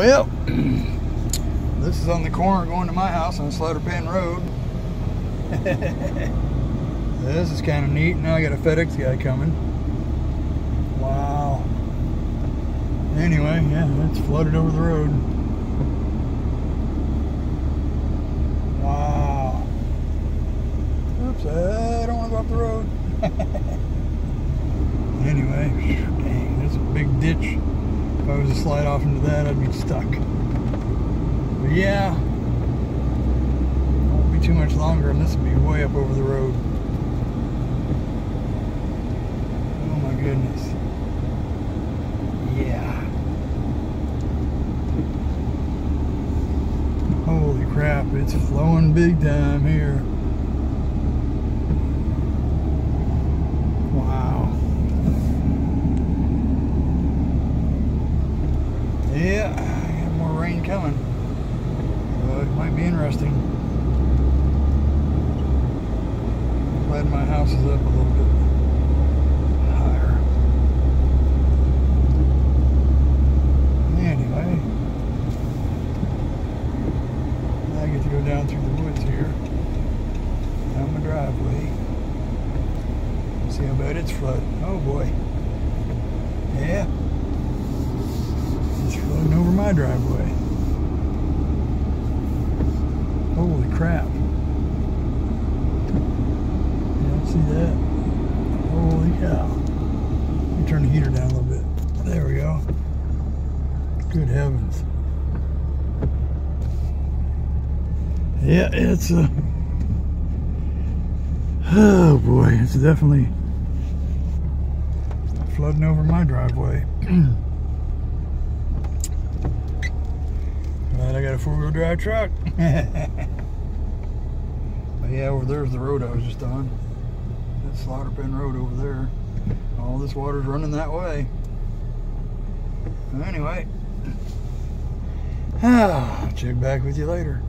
Well, this is on the corner going to my house on Slaughter Pen Road. this is kind of neat. Now I got a FedEx guy coming. Wow. Anyway, yeah, it's flooded over the road. Wow. Oops, I don't want to go off the road. anyway, dang, there's a big ditch. If I was to slide off into that, I'd be stuck. But yeah, won't be too much longer, and this will be way up over the road. Oh my goodness. Yeah. Holy crap, it's flowing big time here. Wow. Yeah, It might be interesting. Glad my house is up a little bit higher. Anyway, I get to go down through the woods here, down my driveway. See how bad it's flooding. Oh boy. Yeah. It's flooding over my driveway. Holy crap. You don't see that? Holy cow. Let me turn the heater down a little bit. There we go. Good heavens. Yeah, it's a. Oh boy, it's definitely flooding over my driveway. Glad I got a four-wheel drive truck. yeah, over there's the road I was just on. That Slaughter Pen Road over there. All this water's running that way. Anyway, I'll check back with you later.